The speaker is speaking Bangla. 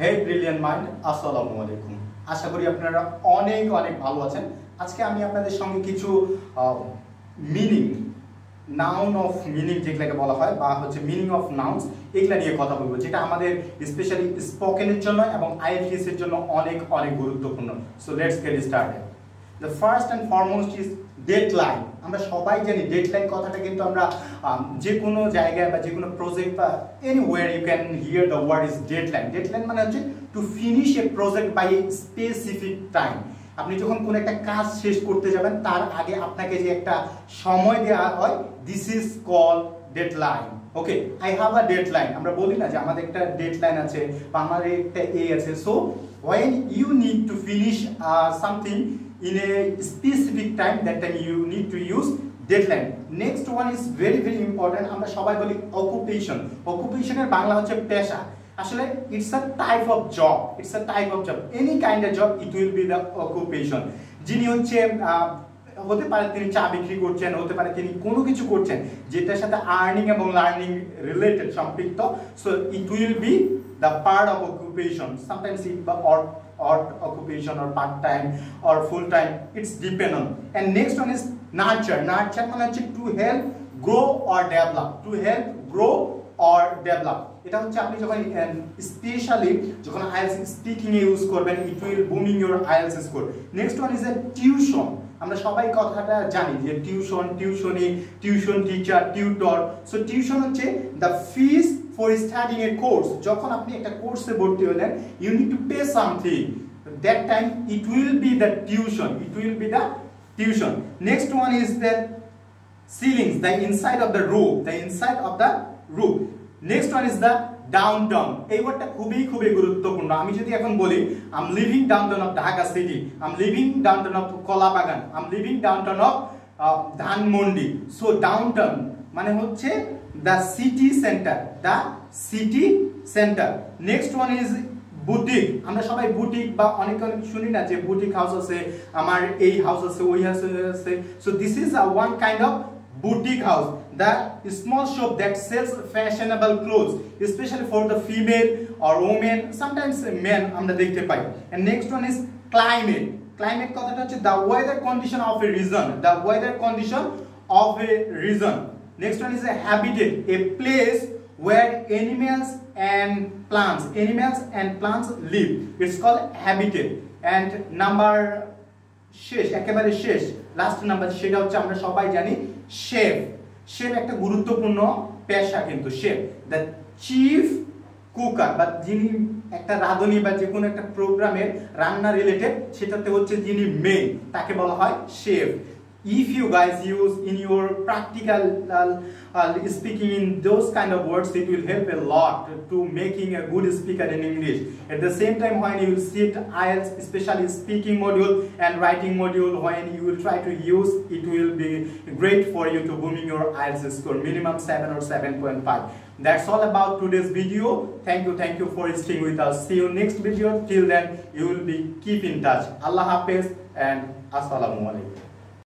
হে ব্রিলিয়ান মাইন্ড আসসালামু আলাইকুম। আশা করি আপনারা অনেক অনেক ভালো আছেন। আজকে আমি আপনাদের সঙ্গে কিছু মিনিং নাউন অফ মিনিং যেগুলোকে বলা হয়, বা হচ্ছে মিনিং অফ নাউন্স এগুলা নিয়ে কথা বলব, যেটা আমাদের স্পেশালি স্পোকেনের জন্য এবং আইএলটিএস এর জন্য অনেক অনেক গুরুত্বপূর্ণ। So let's get started the first and foremost is deadline আমরা সবাই জানি ডেডলাইন কথাটা কিন্তু আমরা যে কোনো জায়গায় বা যে কোনো প্রজেক্ট বা anywhere you can hear the word is deadline deadline মানে হচ্ছে to finish a project by a specific time আপনি যখন কোনো একটা কাজ শেষ করতে যাবেন, তার আগে আপনাকে যে একটা সময় দেওয়া হয় this is call deadline okay I have a deadline আমরা বলি না যে আমাদের একটা ডেডলাইন আছে বা আমাদের একটা এ আছে। So when you need to finish something in a specific time that time you need to use deadline. Next one is very very important. আমরা সবাই বলি অকুপেশন অকুপেশনের বাংলা হচ্ছে পেশা। আসলে it's a type of job it's a type of job any kind of job it will be the occupation যিনি হচ্ছে হতে পারে তিনি চা বিক্রি করছেন, হতে পারে তিনি কোনো কিছু করছেন, যেটার সাথে আর্নিং এবং লার্নিং রিলেটেড সম্পৃক্ত। So it will be the part of occupation sometimes it বা or occupation or part-time or full-time it's depend on and next one is nurture. Nurture means to help grow or develop. To help grow or develop. এটা হচ্ছে আপনি যখন স্পেশালি যখন আইএলস স্পিকিং এ ইউজ করবেন it will booming your IELTS score next one is a tuition আমরা সবাই কথাটা জানি যে টিউশন টিউশনি tuition teacher tutor so tuition হচ্ছে the fees for studying a course যখন আপনি একটা কোর্সে ভর্তি হলেন you need to pay something that time, it will be the tuition. It will be the tuition. Next one is the ceilings, the inside of the roof the inside of the roof one is is down town এই ওয়ার্ডটা খুবই খুবই গুরুত্বপূর্ণ। আমি যদি এখন বলি I'm living downtown of Dhaka city I'm living downtown of Kalabagan I'm living downtown of Dhanmondi so downtown মানে হচ্ছে the city centre the city centre next one is boutique আমরা সবাই বুটিক বা অনেক অনেক শুনি না যে বুটিক হাউস আছে, আমার এই হাউস আছে, ওই হাউস আছে। So this is one kind of boutique house the small shop that sells fashionable clothes especially for the female or women sometimes men আমরা দেখতে পাই and next one is climate climate কথাটা হচ্ছে the weather condition of a region the weather condition of a region next one is a habitat a place where animals and plants animals and plants live it's called habitat and number শেষ একেবারে শেষ লাস্ট নাম্বার সেটা হচ্ছে আমরা সবাই জানি শেফ। শেফ একটা গুরুত্বপূর্ণ পেশা কিন্তু, শেফ। দ্য চিফ কুকার বা যিনি একটা রাঁধুনি বা যে কোনো একটা প্রোগ্রামের রান্না রিলেটেড সেটাতে হচ্ছে যিনি মেন তাকে বলা হয় chef. If you guys use in your practical uh, uh, speaking in those kind of words it will help a lot to making a good speaker in english. At the same time when you sit ielts especially speaking module and writing module when you will try to use it will be great for you to booming your ielts score minimum 7 or 7.5 that's all about today's video. Thank you thank you for staying with us. See you next video. Till then you will be keep in touch. Allah hafiz and assalamu alaikum